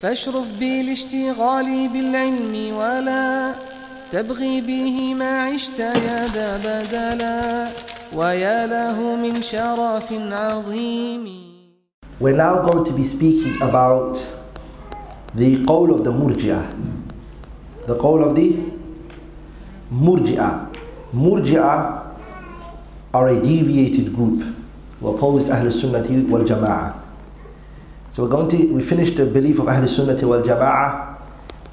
فاشرف بالاشتغال بالعلم ولا تبغي به ما عشت يا ذا بدلا ويا له من شرف عظيم We're now going to be speaking about the qawl of the murji'ah. The qawl of the murji'ah. Murji'ah are a deviated group who oppose Ahl Sunnati wal Jama'ah. So we're going to, we finished the belief of Ahl Sunnati wal Jama'ah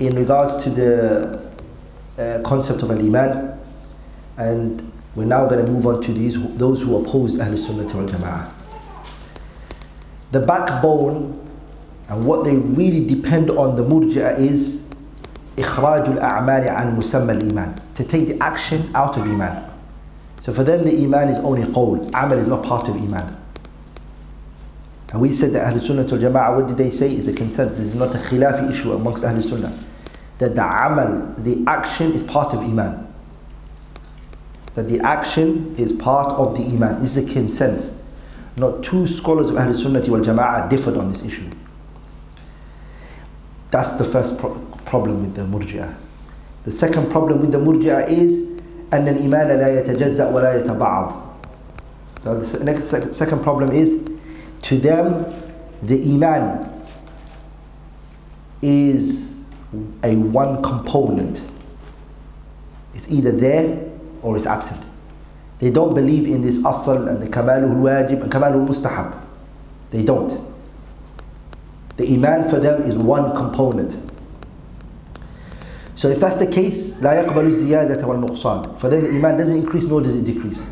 in regards to the uh, concept of al-Iman and we're now going to move on to these those who oppose Ahl Sunnati wal Jama'ah. The backbone and what they really depend on the murji'ah is إخراج الأعمال عن مسمى الإيمان to take the action out of Iman. So for them the Iman is only qawl, amal is not part of Iman. And we said that Ahl Sunnah wal Jama'ah, what did they say? Is a consensus, this is not a khilafi issue amongst Ahl Sunnah. That the amal, the action is part of Iman. That the action is part of the Iman. This is a consensus. Not two scholars of Ahl Sunnah wal Jama'ah differed on this issue. That's the first pro- problem with the murji'ah. The second problem with the murji'ah is أن الإيمان لا يتجزأ ولا يتبعض. So the next sec- second problem is to them the iman is a one component. It's either there or it's absent. They don't believe in this asl and the kamaluh wajib and kamaluh mustahab. They don't. The iman for them is one component. So if that's the case, لا يقبل الزيادة والنقصان. For them the iman doesn't increase nor does it decrease.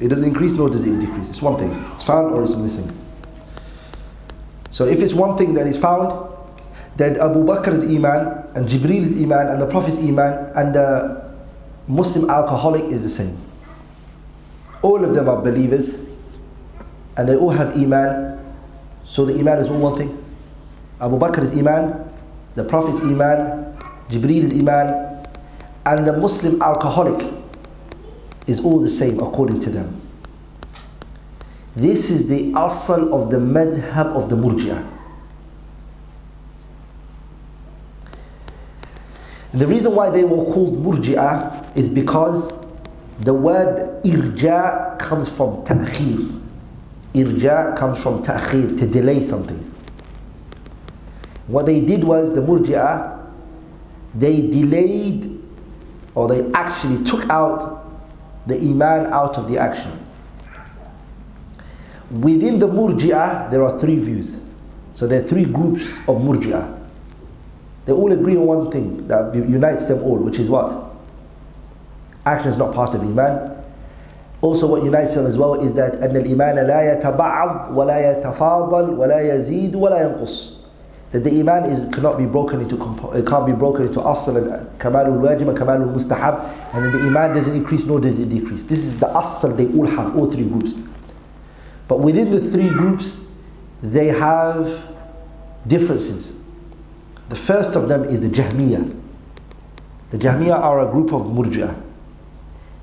It doesn't increase nor does it decrease. It's one thing. It's found or it's missing. So if it's one thing that is found, then Abu Bakr's iman and Jibril's iman and the Prophet's iman and the Muslim alcoholic is the same. All of them are believers and they all have iman. So the iman is all one thing. Abu Bakr's iman, the Prophet's iman, Jibril's iman, and the Muslim alcoholic is all the same according to them. This is the asal of the madhab of the murji'ah. The reason why they were called murji'ah is because the word irja comes from ta'khir. Irja comes from ta'khir, to delay something. What they did was the murji'ah, they delayed or they actually took out the iman out of the action. Within the murji'ah, there are three views. So there are three groups of murji'ah. They all agree on one thing that unites them all, which is what? Action is not part of iman. Also, what unites them as well is that أن الإيمان لا يتبعض ولا يتفاضل ولا يزيد ولا ينقص. That the iman is cannot be broken into it can't be broken into asl and kamalul wajib and kamalul mustahab, and then the iman doesn't increase nor does it decrease. This is the asl they all have, all three groups. But within the three groups, they have differences. The first of them is the Jahmiyyah. The Jahmiyyah are a group of murji'ah.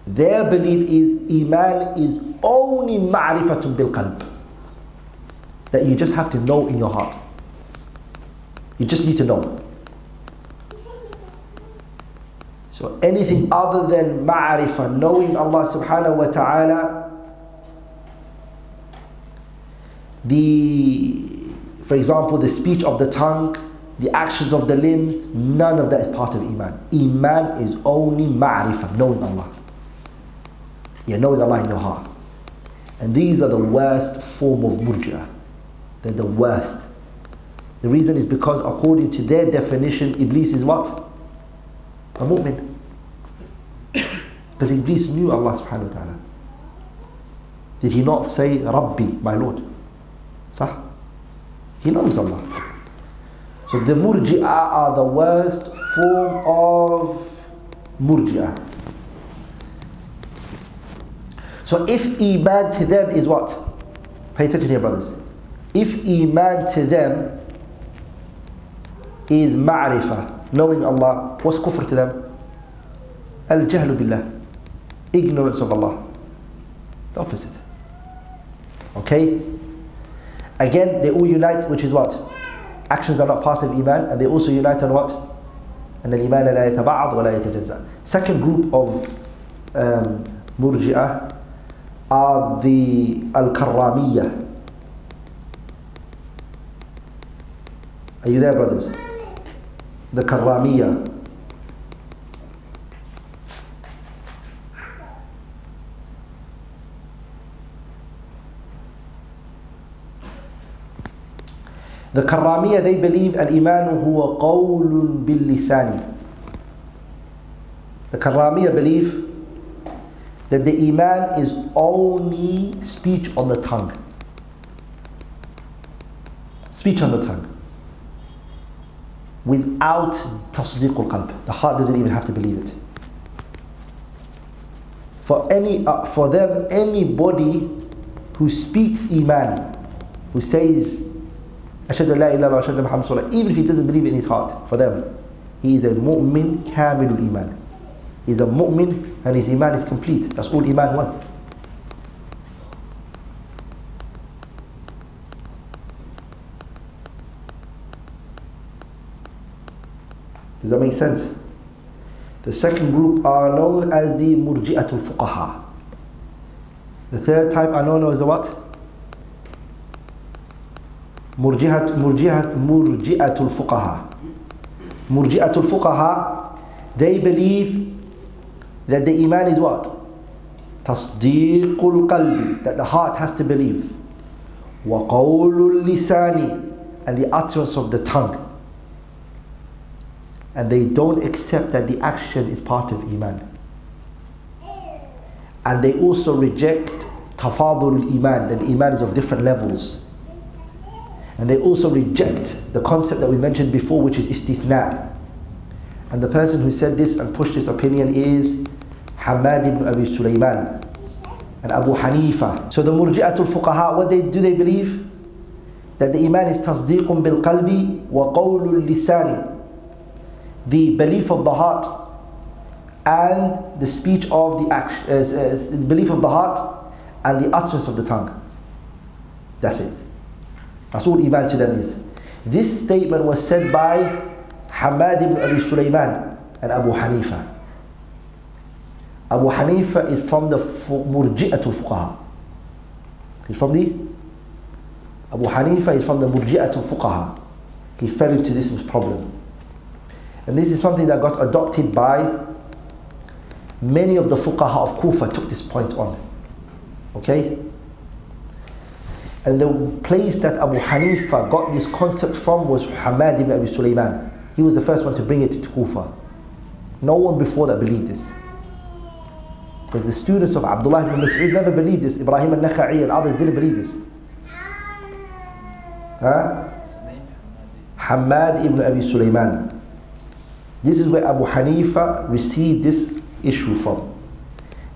Their belief is Iman is only ma'rifatun bil qalb. That you just have to know in your heart. You just need to know. So anything other than ma'rifah, knowing Allah subhanahu wa ta'ala, the, for example, the speech of the tongue, the actions of the limbs, none of that is part of Iman. Iman is only ma'rifah, knowing Allah. Yeah, knowing Allah in your heart. And these are the worst form of murji'ah. They're the worst. The reason is because according to their definition, Iblis is what? A mu'min. Because Iblis knew Allah subhanahu wa ta'ala. Did he not say, Rabbi, my Lord? Sah? He knows Allah. So the murji'a are the worst form of murji'a. So if iman to them is what? Pay attention here, brothers. If iman to them is ma'rifah, knowing Allah, what's kufr to them? Al-jahlu billah, ignorance of Allah. The opposite. Okay? Again, they all unite, which is what? Actions are not part of Iman, and they also unite on what? أن الإيمان لا يتبعض ولا يتجزأ. Second group of um, are the Al-Karramiyah. Are you there, brothers? The Karramiyah. The Karramiyah, they believe al-iman huwa qawlun bil lisani. The Karramiyah believe that the iman is only speech on the tongue. Speech on the tongue without tasdiq al-qalb. The heart doesn't even have to believe it. For, any, uh, for them, anybody who speaks iman, who says, Ashadu la ilaha ashadu Muhammad even if he doesn't believe it in his heart, for them, he is a mu'min kamilul iman. He's a mu'min and his iman is complete. That's all iman was. Does that make sense? The second group are known as the Murji'atul Fuqaha. The third type are known as the what? مرجئة مرجئة مرجئة الفقهاء مرجئة الفقهاء they believe that the iman is what تصديق القلب that the heart has to believe وقول اللسان and the utterance of the tongue and they don't accept that the action is part of iman and they also reject tafadul iman that iman is of different levels and they also reject the concept that we mentioned before, which is istithna. And the person who said this and pushed this opinion is Hamad ibn Abi Sulaiman and Abu Hanifa. So the Murji'atul Fuqaha, what they do they believe? That the Iman is tasdiqun bil qalbi wa qawlul lisani. The belief of the heart and the speech of the action, uh, uh, the belief of the heart and the utterance of the tongue. That's it. That's all Iman to them is. This statement was said by Hamad ibn Abi Sulaiman and Abu Hanifa. Abu Hanifa is from the Murji'atul Fuqaha. He's from the Abu Hanifa is from the Murji'atul Fuqaha. He fell into this problem. And this is something that got adopted by many of the Fuqaha of Kufa took this point on. Okay? And the place that Abu Hanifa got this concept from was Hamad ibn Abi Sulaiman. He was the first one to bring it to Kufa. No one before that believed this. Because the students of Abdullah ibn Mas'ud never believed this. Ibrahim al-Nakha'i and others didn't believe this. Huh? Hamad ibn Abi Sulaiman. This is where Abu Hanifa received this issue from.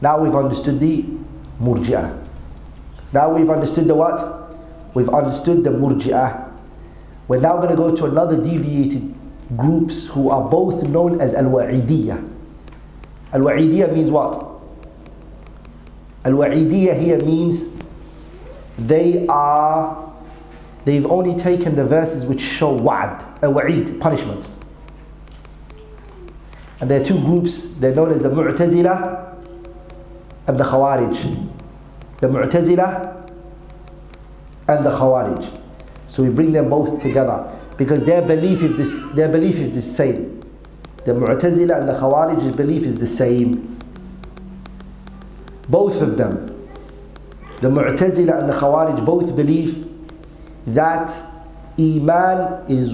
Now we've understood the Murji'ah. Now we've understood the what? We've understood the Murji'ah. We're now going to go to another deviated groups who are both known as Al-Wa'idiyah. Al-Wa'idiyah means what? Al-Wa'idiyah here means they are, they've only taken the verses which show wa'ad, a uh, wa'id, punishments. And there are two groups, they're known as the Mu'tazila and the Khawarij. The Mu'tazila and the Khawarij. So we bring them both together because their belief is this, their belief is the same. The Mu'tazila and the Khawarij's belief is the same. Both of them, the Mu'tazila and the Khawarij both believe that Iman is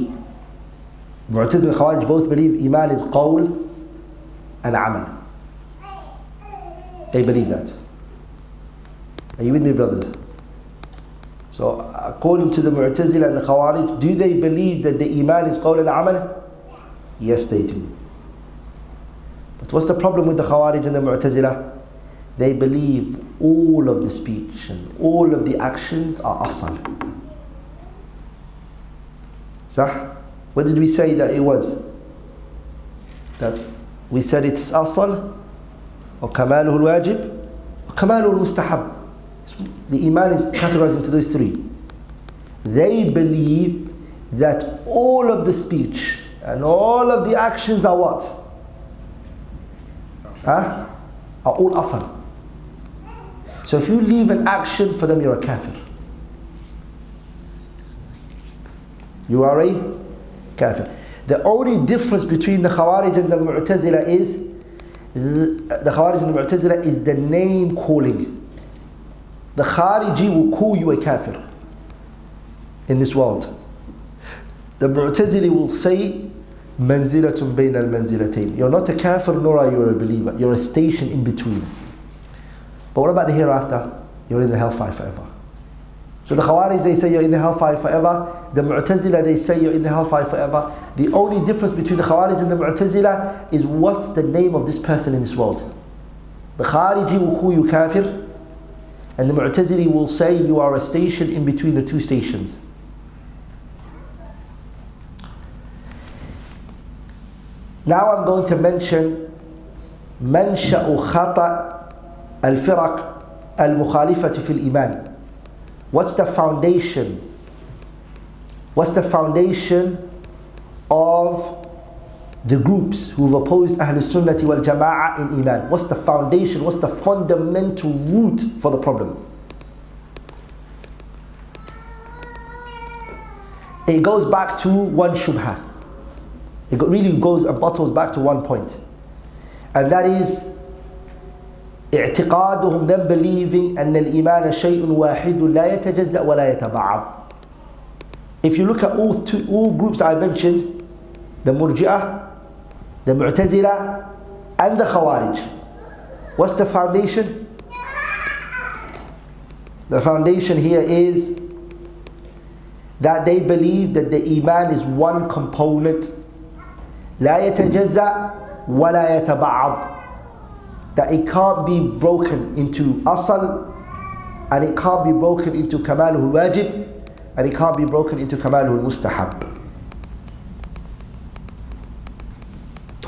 Mu'tazila and Khawarij both believe Iman is qawl and amal. They believe that. Are you with me, brothers? So, according to the Mu'tazila and the Khawarij, do they believe that the Iman is qawl and amal? Yes, they do. But what's the problem with the Khawarij and the Mu'tazila? They believe all of the speech and all of the actions are asal. Sah? What did we say that it was? That we said it's asal, or kamaluhu al-wajib, or kamaluhu al-mustahab. The iman is categorized into those three. they believe that all of the speech and all of the actions are what? Huh? Are all asal. So if you leave an action for them, you're a kafir. You are a kafir. The only difference between the Khawarij and the Mu'tazila is the Khawarij and the Mu'tazila is the name calling. The Khariji will call you a kafir in this world. The Mu'tazili will say, Manzilatun bayna al-manzilatayn. You're not a kafir nor are you a believer. You're a station in between. But what about the hereafter? You're in the hellfire forever. So the Khawarij they say you're in the hellfire forever. The Mu'tazila they say you're in the hellfire forever. The only difference between the Khawarij and the Mu'tazila is what's the name of this person in this world. The Khariji will call you kafir, and the Mu'tazili will say you are a station in between the two stations. Now I'm going to mention منشأ خطأ الفرق المخالفة في الإيمان What's the foundation? What's the foundation of the groups who've opposed Ahlul Sunnah wal Jama'ah in Iman? What's the foundation? What's the fundamental root for the problem? It goes back to one shubha. It really goes and bottles back to one point. And that is اعتقادهم them believing أن الإيمان شيء واحد لا يتجزأ ولا يتبعض If you look at all, two, all groups I mentioned the Murji'ah, the Mu'tazila and the Khawarij what's the foundation? The foundation here is that they believe that the Iman is one component لا يتجزأ ولا يتبعض that it can't be broken into asal and it can't be broken into kamaluhu wajib and it can't be broken into kamaluhu mustahab.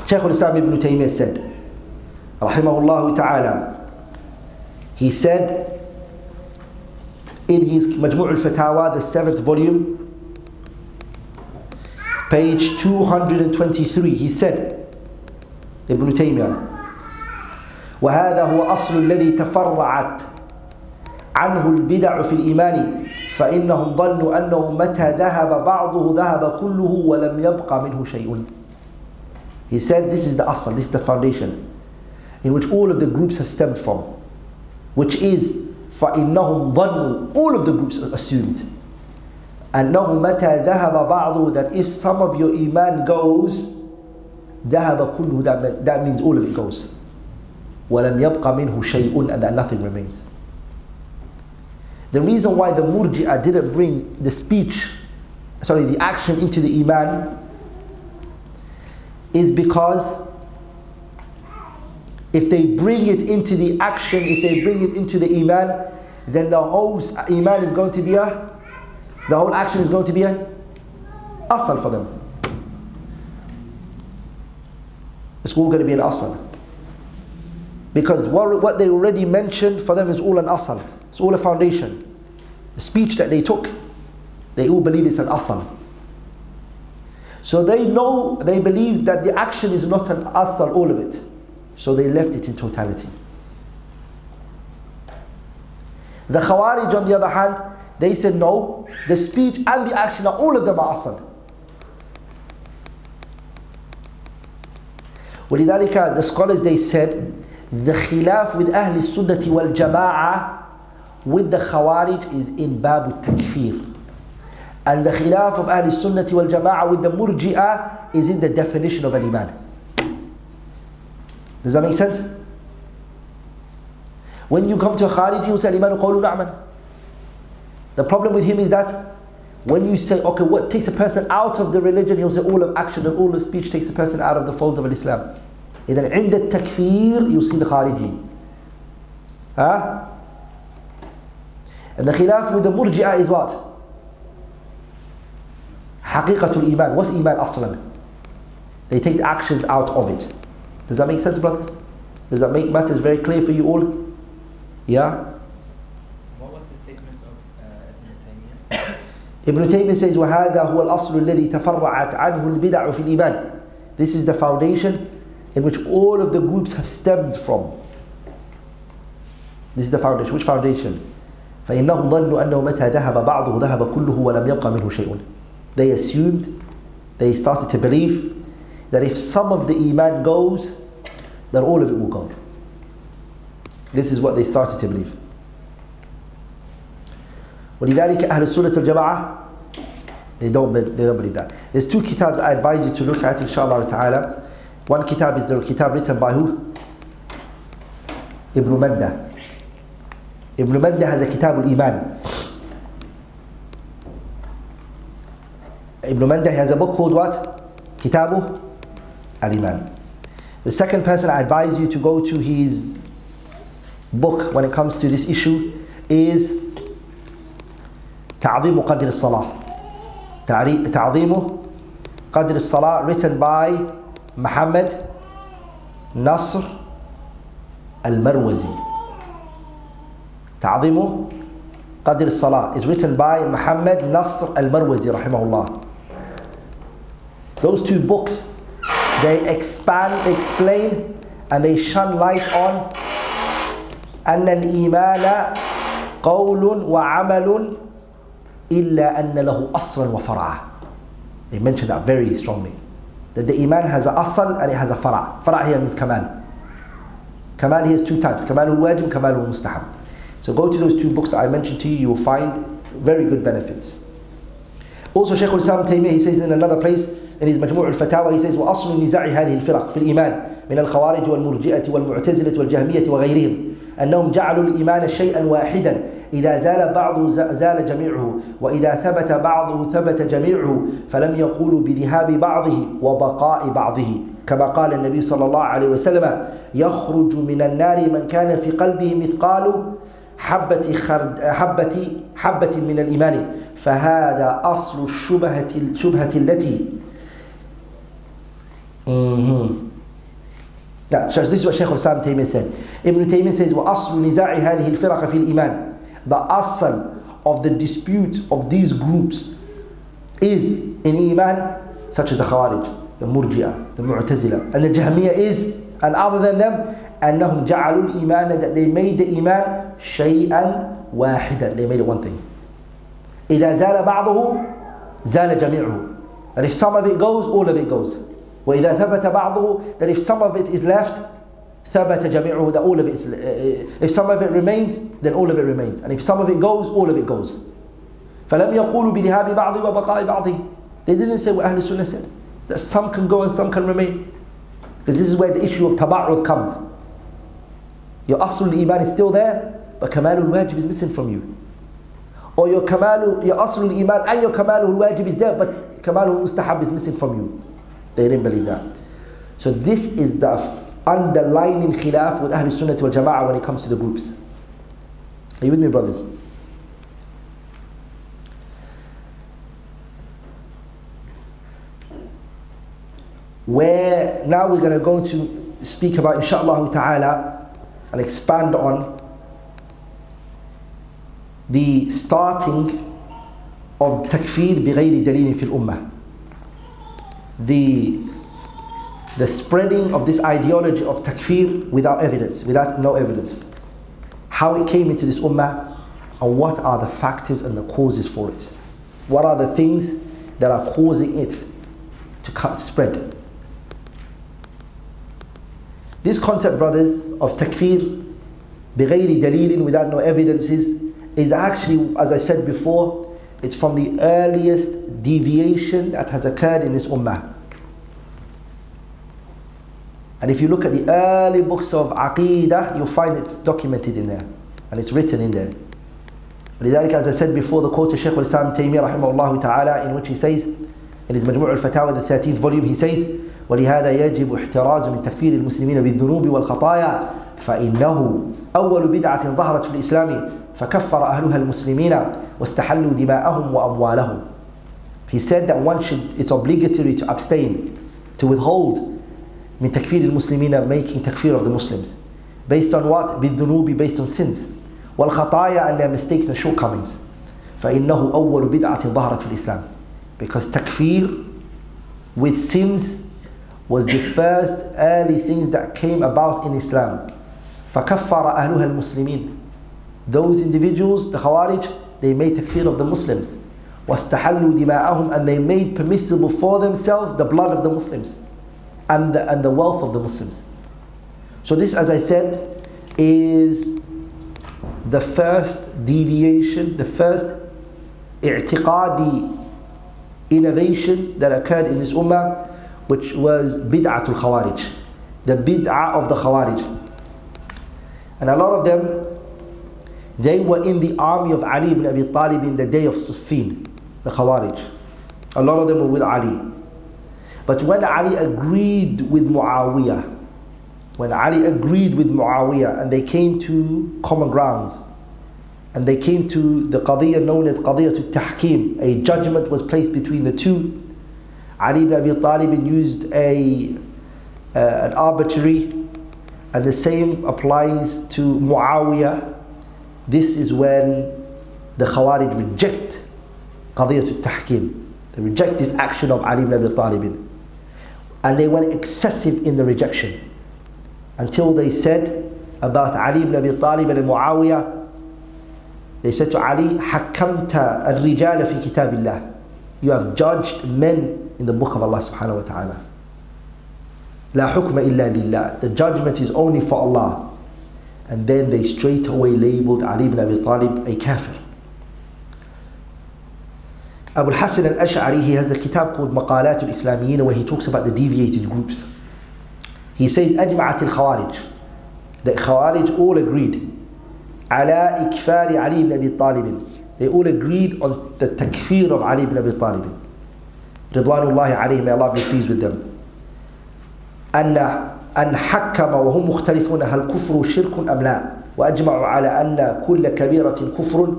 Shaykh al-Islam ibn Taymiyyah said, rahimahullah ta'ala, he said in his Majmu' al-Fatawa, the seventh volume, page 223, he said, Ibn Taymiyyah, وهذا هو أصل الذي تفرعت عنه البدع في الإيمان فإنهم ظنوا أنه متى ذهب بعضه ذهب كله ولم يبقى منه شيء He said this is the asl, this is the foundation in which all of the groups have stemmed from which is فإنهم ظنوا all of the groups assumed أنه متى ذهب بعضه that if some of your iman goes ذهب كله that, that means all of it goes وَلَمْ يَبْقَ مِنْهُ شَيْءٌ and that nothing remains. The reason why the murji'ah didn't bring the speech, sorry, the action into the iman is because if they bring it into the action, if they bring it into the iman, then the whole iman is going to be a, the whole action is going to be a asal for them. It's all going to be an asal. Because what, what they already mentioned for them is all an asal. It's all a foundation. The speech that they took, they all believe it's an asal. So they know, they believe that the action is not an asal, all of it. So they left it in totality. The Khawarij, on the other hand, they said no, the speech and the action are all of them are asal. ولذلك the scholars they said the khilaf with Ahl Sunnati wal Jama'ah with the Khawarij is in Babu Takfir. And the khilaf of Ahl Sunnati wal Jama'ah with the Murji'ah is in the definition of an Iman. Does that make sense? When you come to a Khariji who says Iman qawlu na'man. The problem with him is that when you say, okay, what takes a person out of the religion, he'll say all of action and all of speech takes a person out of the fold of Islam. إذا عند التكفير يصير خارجي ها the khilaf with the murji'ah is what? حقيقة الإيمان What's إيمان أصلا? They take the actions out of it. Does that make sense, brothers? Does that make matters very clear for you all? Yeah? Uh? Ibn Taymiyyah says وهذا هو الأصل الذي تفرعت عنه البدع في الإيمان This is the foundation in which all of the groups have stemmed from. This is the foundation. Which foundation? فإنهم ظنوا أنه متى ذهب بعضه ذهب كله ولم يبقى منه شيء. They assumed, they started to believe that if some of the iman goes, then all of it will go. This is what they started to believe. ولذلك أهل السنة الجماعة they don't, they don't believe that. There's two kitabs I advise you to look at inshallah ta'ala. One kitab is the kitab written by who? Ibn Manda. Ibn Manda has a kitab al-Iman. Ibn Manda has a book called what? Kitabu al-Iman. The second person I advise you to go to his book when it comes to this issue is تعظيم قدر الصلاة تعظيم قدر الصلاة written by Muhammad Nasr Al-Marwazi تعظيم قدر الصلاة is written by Muhammad Nasr Al-Marwazi rahimahullah those two books they expand explain and they shine light on أن الإيمان قول وعمل إلا أن له أصلا وفرعا They mention that very strongly. That the iman has a asal and it has a fara. Fara here means kamal. Kamal here is two types. Kamalul wajib, kamalul mustahab. So go to those two books that I mentioned to you, you will find very good benefits. Also Shaykh al-Islam Taymiyyah, he says in another place, in his Majmu' al-Fatawa, he says, وَأصل نزاع هذه الفرق في الإيمان من الخوارج والمرجئة والمعتزلة والجهمية وغيرهم أنهم جعلوا الإيمان شيئا واحدا. إذا زال بعضه زال جميعه وإذا ثبت بعضه ثبت جميعه فلم يقولوا بذهاب بعضه وبقاء بعضه. كما قال النبي صلى الله عليه وسلم يخرج من النار من كان في قلبه مثقال حبة خرد حبة حبة من الإيمان. فهذا أصل الشبهة الشبهة التي لا this is what Shaykh al-Islam Taymiyyah said. Ibn Taymiyyah says وأصل نزاع هذه الفرق في الإيمان The asal of the dispute of these groups is in Iman such as the Khawarij, the Murji'ah, the Mu'tazila and the Jahmiyyah is and other than them أنهم جعلوا الإيمان that they made the Iman شيئا واحدا they made it one thing إذا زال بعضه زال جميعه and if some of it goes all of it goes وإذا ثبت بعضه that if some of it is left ثبت جميعه that all of it is, uh, if some of it remains then all of it remains and if some of it goes all of it goes فلم يقولوا بذهاب بعض وبقاء بعضه they didn't say what Ahl Sunnah said that some can go and some can remain because this is where the issue of tabarrud comes your aslul iman is still there but kamalul wajib is missing from you or your kamalu your aslul iman and your kamalul wajib is there but kamalul mustahab is missing from you they didn't believe that. So this is the underlining khilaf with Ahl Sunnah wal Jama'ah when it comes to the groups. Are you with me, brothers? Where now we're going to go to speak about, inshallah ta'ala, and expand on the starting of takfir بغير دليل في الأمة the, the spreading of this ideology of takfir without evidence, without no evidence. How it came into this ummah and what are the factors and the causes for it. What are the things that are causing it to spread. This concept, brothers, of takfir, بغير دليل, without no evidences, is actually, as I said before, it's from the earliest deviation that has occurred in this ummah. And if you look at the early books of Aqidah, you'll find it's documented in there. And it's written in there. لذلك as I said before, the quote of Shaykh al-Islam Taymiyyah rahimahullah ta'ala in which he says, in his مجموع الفتاوى the 13th volume, he says, ولهذا يجب احتراز من تكفير المسلمين بالذنوب والخطايا فإنه أول بدعة ظهرت في الإسلام فكفر أهلها المسلمين واستحلوا دماءهم وأموالهم. He said that one should, it's obligatory to abstain, to withhold من تكفير المسلمين making تكفير of the Muslims. Based on what? بالذنوب based on sins. والخطايا and their mistakes and shortcomings. فإنه أول بدعة ظهرت في الإسلام because takfir with sins was the first early things that came about in Islam فكفر أهلها المسلمين those individuals the Khawarij they made takfir of the Muslims واستحلوا دماءهم and they made permissible for themselves the blood of the Muslims and the, and the wealth of the Muslims so this as I said is the first deviation the first i'tiqadi innovation that occurred in this ummah, which was bid'atul khawarij, the bid'ah of the khawarij. And a lot of them, they were in the army of Ali ibn Abi Talib in the day of Siffin, the khawarij. A lot of them were with Ali. But when Ali agreed with Muawiyah, when Ali agreed with Muawiyah and they came to common grounds, and they came to the qadiyah known as qadiyah to tahkim. A judgment was placed between the two. Ali ibn Abi Talib used a, uh, an arbitrary, and the same applies to Muawiyah. This is when the Khawarij reject qadiyah tahkim. They reject this action of Ali ibn Abi Talib. And they went excessive in the rejection until they said about Ali ibn Abi Talib and Muawiyah they said to Ali, حَكَّمْتَ الرِّجَالَ فِي كِتَابِ اللَّهِ You have judged men in the book of Allah subhanahu wa ta'ala. لا حكم إلا لله. The judgment is only for Allah. And then they straight away labeled Ali ibn Abi Talib a kafir. Abu al-Hasan al-Ash'ari, he has a kitab called Maqalat al-Islamiyyin where he talks about the deviated groups. He says, أجمعت الخوارج. The Khawarij all agreed على إكفار علي بن أبي طالب they all agreed on the takfir of Ali ibn Abi Talib رضوان الله عليه may Allah be pleased with them أن أن حكم وهم مختلفون هل كفر شرك أم لا وأجمعوا على أن كل كبيرة كفر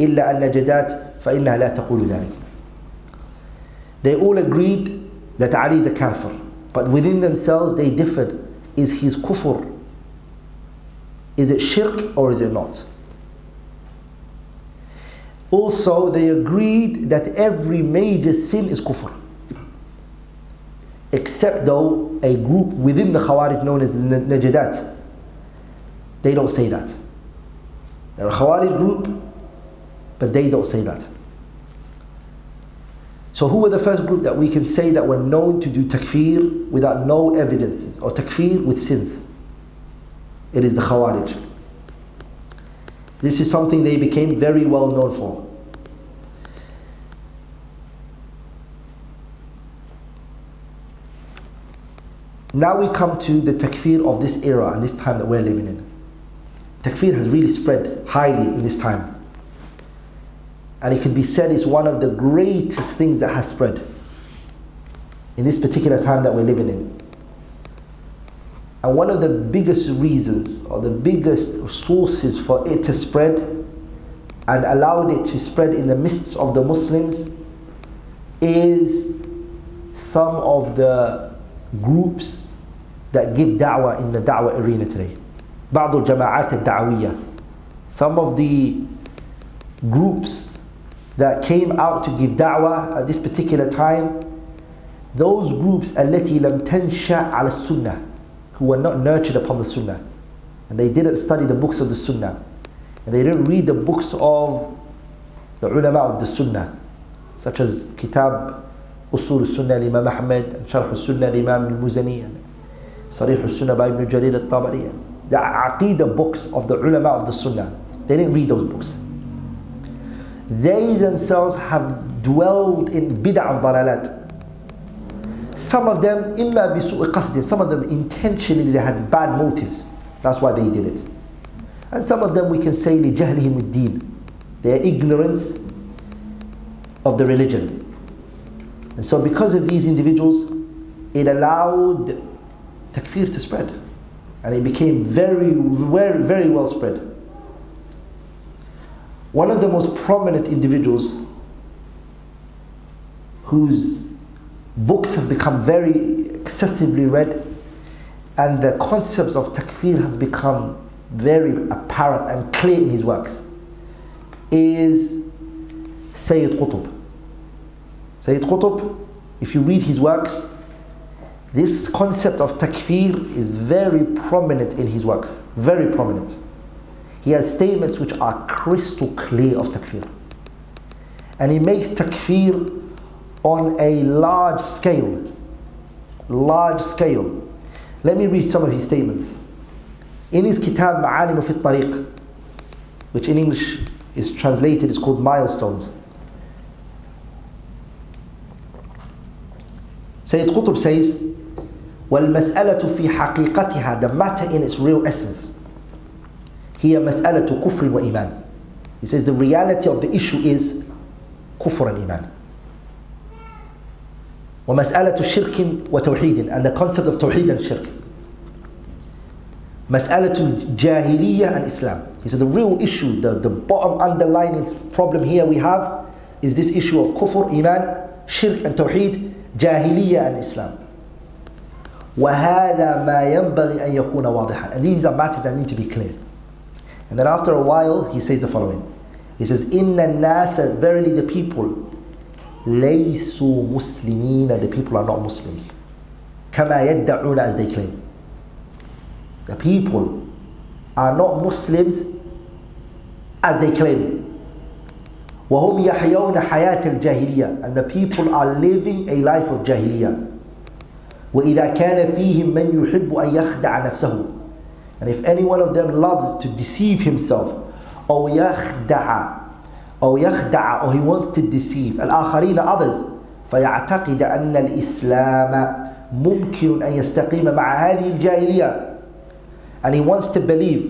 إلا أن جدات فإنها لا تقول ذلك they all agreed that Ali is a kafir but within themselves they differed is his kufr is it shirk or is it not? Also, they agreed that every major sin is kufr. Except though a group within the Khawarij known as the Najadat, they don't say that. They're a Khawarij group, but they don't say that. So who were the first group that we can say that were known to do takfir without no evidences, or takfir with sins? It is the Khawarij. This is something they became very well known for. Now we come to the takfir of this era and this time that we're living in. Takfir has really spread highly in this time. And it can be said is one of the greatest things that has spread in this particular time that we're living in. And one of the biggest reasons or the biggest sources for it to spread and allowed it to spread in the midst of the Muslims is some of the groups that give da'wah in the da'wah arena today. بعض الجماعات الدعوية Some of the groups that came out to give da'wah at this particular time those groups التي لم تنشأ على السنة who were not nurtured upon the Sunnah. And they didn't study the books of the Sunnah. And they didn't read the books of the ulama of the Sunnah, such as Kitab Imam Ahmed, and Sharh al-Sunnah Imam al-Muzani, and Sarih al-Sunnah by Ibn Jarir al-Tabari. The Aqidah books of the ulama of the Sunnah. They didn't read those books. They themselves have dwelled in bid'ah and dalalat. Some of them, إما بسوء قصد, some of them intentionally they had bad motives. That's why they did it. And some of them we can say لجهلهم الدين. Their ignorance of the religion. And so because of these individuals, it allowed takfir to spread. And it became very, very, very well spread. One of the most prominent individuals whose books have become very excessively read and the concepts of takfir has become very apparent and clear in his works is Sayyid Qutb. Sayyid Qutb, if you read his works, this concept of takfir is very prominent in his works, very prominent. He has statements which are crystal clear of takfir. And he makes takfir on a large scale. Large scale. Let me read some of his statements. In his kitab Ma'alim fi tariq which in English is translated, is called Milestones. Sayyid Qutb says, والمسألة في حقيقتها the matter in its real essence هي مسألة كفر وإيمان He says the reality of the issue is كفر iman ومسألة شرك وتوحيد and the concept of توحيد and shirk مسألة جاهلية and Islam He said the real issue the, the bottom underlying problem here we have is this issue of kufr, iman, shirk and tawheed جاهلية and Islam وهذا ما ينبغي أن يكون واضحا and these are matters that need to be clear and then after a while he says the following he says إن الناس verily the people ليسوا مسلمين the people are not Muslims كما يدعون as they claim the people are not Muslims as they claim وهم يحيون حياة الجاهلية. and the people are living a life of جاهلية. وإذا كان فيهم من يحب أن يخدع نفسه. and if any one of them loves to deceive himself أو يخدع أو يخدع أو he wants to deceive الآخرين others فيعتقد أن الإسلام ممكن أن يستقيم مع هذه الجاهلية. And he wants to believe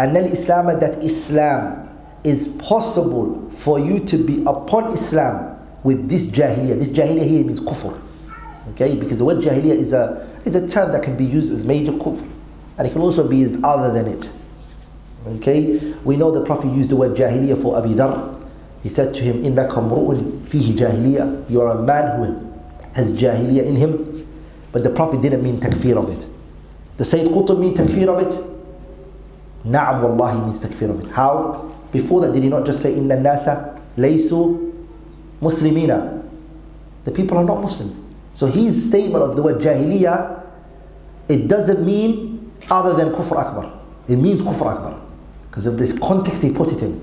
أن الإسلام that Islam is possible for you to be upon Islam with this jahiliyyah. This jahiliyyah here means kufr. Okay, because the word jahiliyyah is a, is a term that can be used as major kufr. And it can also be used other than it. Okay, we know the Prophet used the word jahiliyyah for Abi Dhar. He said to him, إِنَّكَ مْرُؤٌ فِيهِ جَاهِلِيَّةٌ You are a man who has jahiliyyah in him. But the Prophet didn't mean takfir of it. The Sayyid Qutb mean takfir of it? Na'am wallahi means takfir of it. How? Before that, did he not just say, Inna nasa laysu muslimina? The people are not Muslims. So his statement of the word jahiliyyah, it doesn't mean other than kufr akbar. It means kufr akbar. Because of this context he put it in.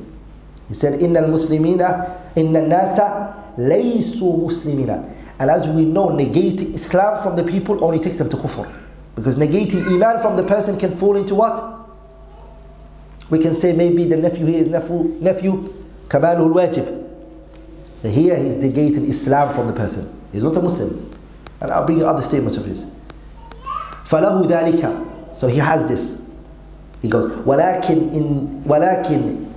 He said, Inna al-muslimina, inna nasa laysu muslimina. And as we know, negating Islam from the people only takes them to kufr. Because negating iman from the person can fall into what? We can say maybe the nafyu here is nafyu, nafyu Kamaluhul Wajib. Here he's negating Islam from the person. He's not a Muslim. And I'll bring you other statements of his. فَلَهُ ذَلِكَ So he has this. He goes, وَلَكِنْ إِن وَلَكِنْ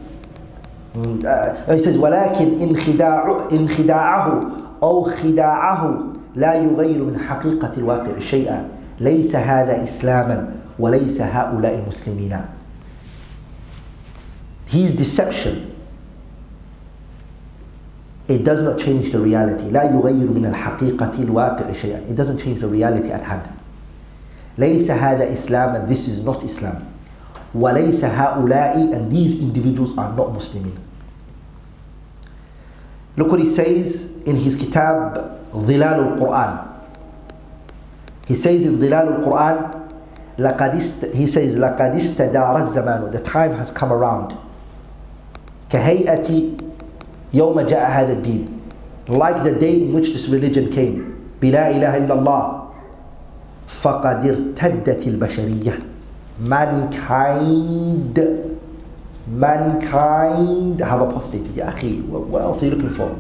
uh, he says ولكن إن خداع إن خداعه أو خداعه لا يغير من حقيقة الواقع شيئا ليس هذا إسلاما وليس هؤلاء مسلمين his deception it does not change the reality لا يغير من الحقيقة الواقع شيئا it doesn't change the reality at hand ليس هذا إسلام and this is not Islam وليس هؤلاء and these individuals are not Muslimin look what he says in his kitab ظلال القرآن he says in ظلال القرآن لقد است, he says لقد استدار الزمان the time has come around كهيئة يوم جاء هذا الدين like the day in which this religion came بلا إله إلا الله فقد ارتدت البشرية mankind mankind have apostated يا أخي what else are you looking for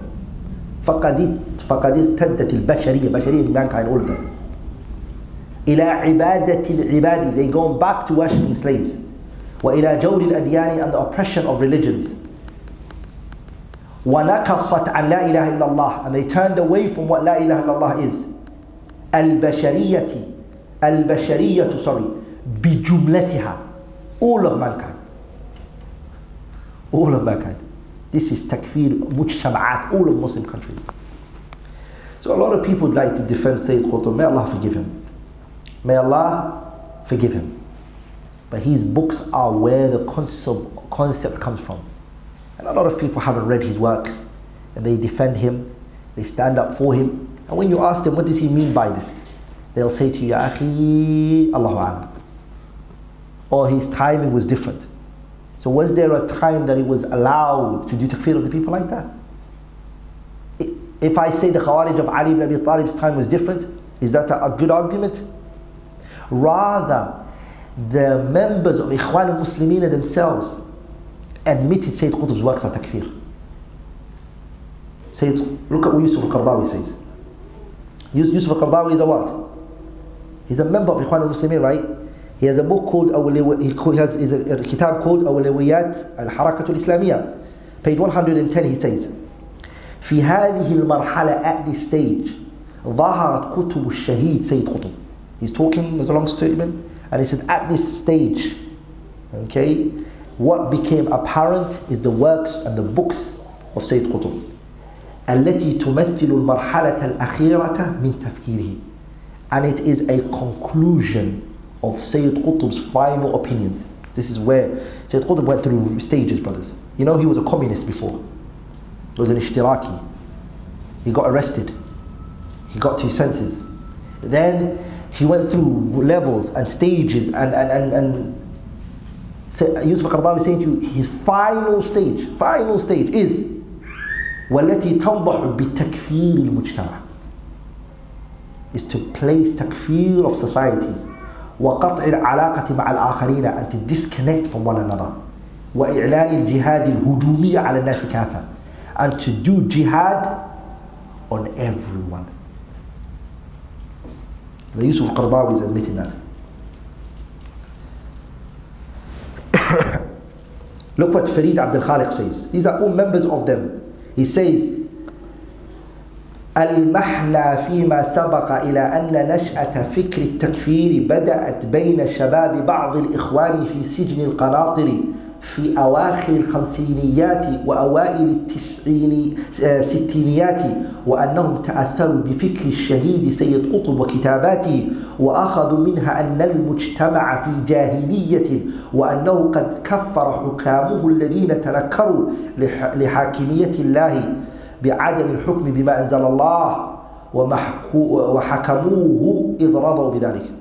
فقد فقد ارتدت البشرية بشرية mankind all of them إلى عبادة العباد they go back to worshiping slaves وإلى جور الأديان and the oppression of religions ونكصت عن لا إله إلا الله and they turned away from what لا إله إلا الله is البشرية البشرية sorry بجملتها all of mankind all of mankind this is takfir مجتمعات all of Muslim countries so a lot of people like to defend Sayyid Qutb may Allah forgive him may Allah forgive him but his books are where the concept, concept comes from and a lot of people haven't read his works. and they defend him, they stand up for him. And when you ask them, what does he mean by this? They'll say to you, Ya akhi, Allahu Alam. Or his timing was different. So was there a time that it was allowed to do takfir of the people like that? If I say the Khawarij of Ali ibn Abi Talib's time was different, is that a good argument? Rather, the members of Ikhwan al-Muslimin themselves admitted Sayyid Qutb's works are takfir. Sayyid, look at what Yusuf al-Qardawi says. Yusuf al-Qardawi is a what? He's a member of Ikhwan al-Muslimin, right? He has a book called he has a, a kitab called. Page 110 he says في هذه المرحلة at this stage ظهرت كتب الشهيد سيد قطب. He's talking as a long statement and he said at this stage okay what became apparent is the works and the books of Sayyid Qutb التي تمثل المرحلة الأخيرة من تفكيره and it is a conclusion of Sayyid Qutb's final opinions. This is where Sayyid Qutb went through stages, brothers. You know, he was a communist before. He was an ishtiraki. He got arrested. He got to his senses. Then he went through levels and stages and, and, and, and Yusuf al-Qardawi saying to you, his final stage, final stage is والتي تنضح بتكفير المجتمع is to place takfir of societies وقطع العلاقة مع الآخرين and to disconnect from one another وإعلان الجهاد الهجومي على الناس كافة and to do jihad on everyone the Yusuf Qardawi is admitting that look what Farid Abdul Khaliq says. These are all members of them. He says المحلى فيما سبق إلى أن نشأة فكر التكفير بدأت بين شباب بعض الإخوان في سجن القناطر في أواخر الخمسينيات وأوائل التسعين ستينيات وأنهم تأثروا بفكر الشهيد سيد قطب وكتاباته وأخذوا منها أن المجتمع في جاهلية وأنه قد كفر حكامه الذين تنكروا لحاكمية الله بعدم الحكم بما أنزل الله وحكموه إذ رضوا بذلك.